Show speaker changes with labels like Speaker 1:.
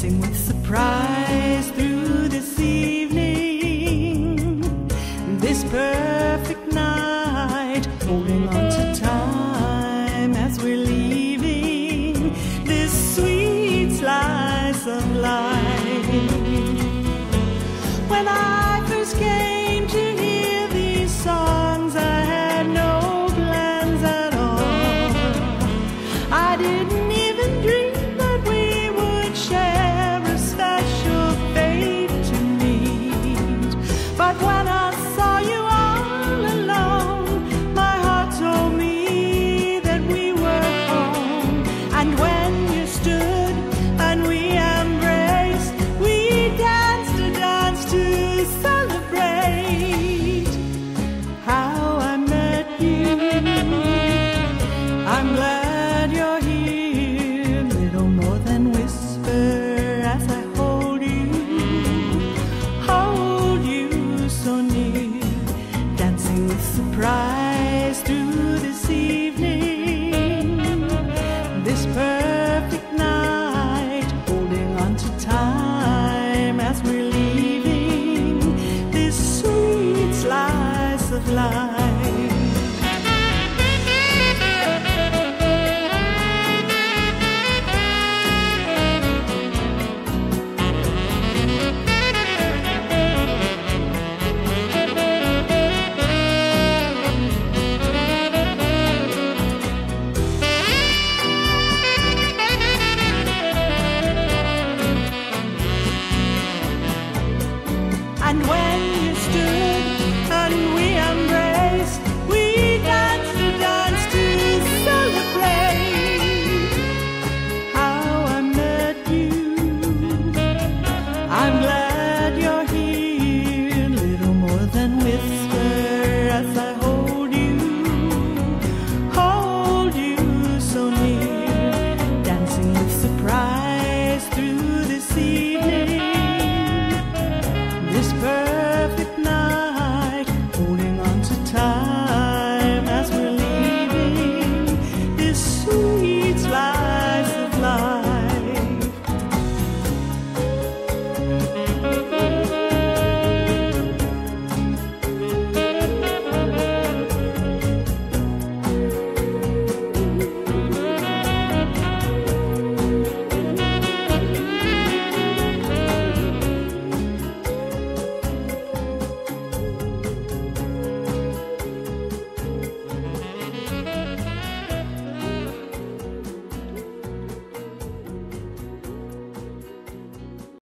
Speaker 1: dancing with surprise through this evening, this perfect night, holding on to time as we're leaving this sweet slice of life. When I first came. When